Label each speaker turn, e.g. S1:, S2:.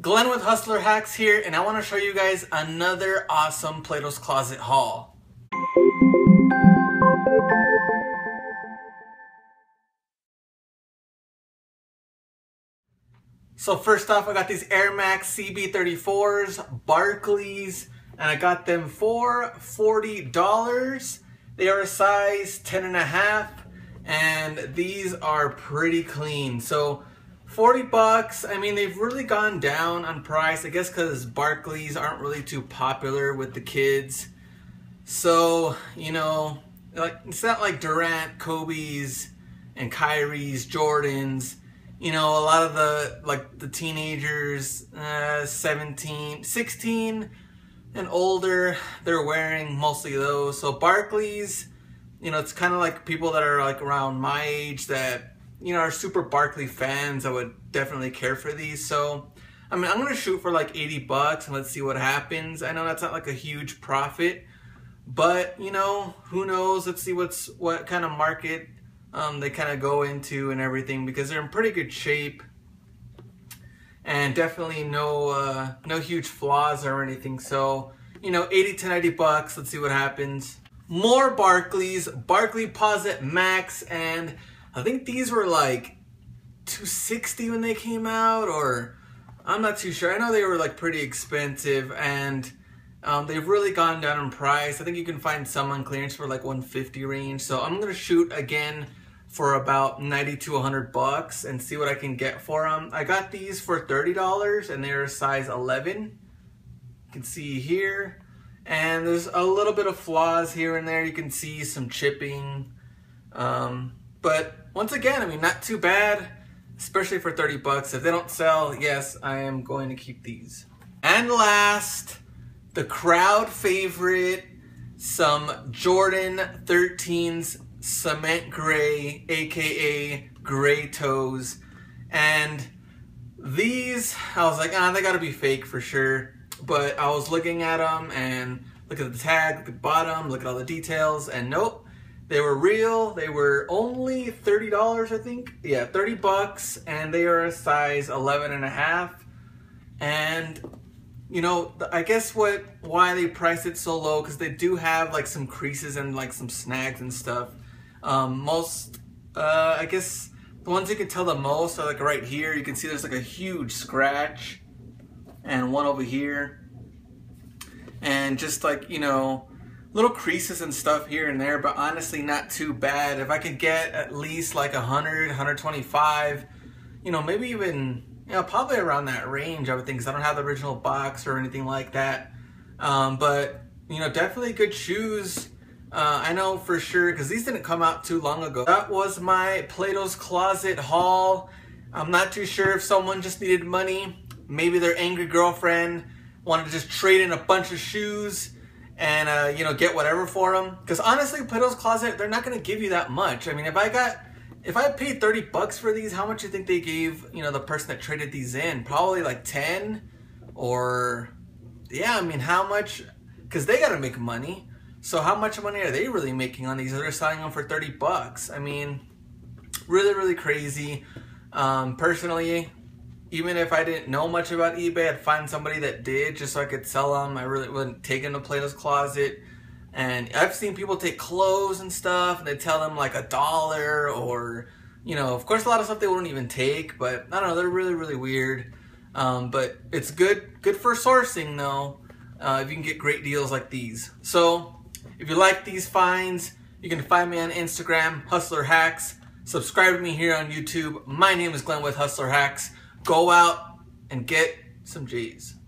S1: Glen with Hustler Hacks here, and I want to show you guys another awesome Plato's Closet haul. So first off, I got these Air Max CB34s, Barkleys, and I got them for $40. They are a size 10 and a half, and these are pretty clean. So 40 bucks. I mean, they've really gone down on price. I guess because Barkleys aren't really too popular with the kids. So, you know, like it's not like Durant, Kobe's, and Kyrie's, Jordans. You know, a lot of the like the teenagers, uh, 17, 16 and older, they're wearing mostly those. So Barkleys, you know, it's kind of like people that are like around my age that you know, are super Barkley fans, I would definitely care for these. So, I mean, I'm going to shoot for like 80 bucks and let's see what happens. I know that's not like a huge profit, but you know, who knows? Let's see what's what kind of market um, they kind of go into and everything because they're in pretty good shape and definitely no uh, no huge flaws or anything. So, you know, 80 to 90 bucks. Let's see what happens. More Barkleys, Barkley Posite Max, and I think these were like 260 when they came out, or I'm not too sure. I know they were like pretty expensive, and um, they've really gone down in price. I think you can find some on clearance for like 150 range. So I'm gonna shoot again for about 90 to 100 bucks and see what I can get for them. I got these for $30 and they're size 11. You can see here. And there's a little bit of flaws here and there. You can see some chipping. Um, but once again, I mean, not too bad, especially for 30 bucks. If they don't sell, yes, I am going to keep these. And last, the crowd favorite, some Jordan 13s cement gray, aka gray toes. And these, I was like, ah, they gotta be fake for sure. But I was looking at them and look at the tag, look at the bottom, look at all the details, and nope, they were real. They were only $30, I think. Yeah, 30 bucks, and they are a size 11 and a half. And, you know, I guess what, why they priced it so low, because they do have like some creases and like some snags and stuff. Um, most, uh, I guess the ones you can tell the most are like right here. You can see there's like a huge scratch and one over here. And just like, you know, little creases and stuff here and there, but honestly not too bad. If I could get at least like 100, 125, you know, maybe even, you know, probably around that range, I would think, because I don't have the original box or anything like that. Um, but, you know, definitely good shoes. Uh, I know for sure, because these didn't come out too long ago. That was my Plato's Closet haul. I'm not too sure if someone just needed money. Maybe their angry girlfriend wanted to just trade in a bunch of shoes and uh, you know get whatever for them. Because honestly, Plato's Closet they're not gonna give you that much. I mean, if I got if I paid thirty bucks for these, how much do you think they gave you know the person that traded these in? Probably like ten, or yeah. I mean, how much? Because they gotta make money. So how much money are they really making on these? They're selling them for thirty bucks. I mean, really, really crazy. Um, personally, even if I didn't know much about eBay, I'd find somebody that did just so I could sell them. I really wouldn't take them to Plato's Closet. And I've seen people take clothes and stuff and they tell them like a dollar or, you know, of course a lot of stuff they wouldn't even take, but I don't know, they're really, really weird. Um, but it's good, good for sourcing though, uh, if you can get great deals like these. So if you like these finds, you can find me on Instagram, Hustler Hacks. Subscribe to me here on YouTube. My name is Glen with Hustler Hacks go out and get some G's.